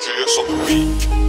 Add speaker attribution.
Speaker 1: 直接送出。